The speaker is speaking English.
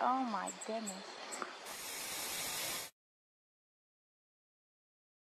Oh my goodness.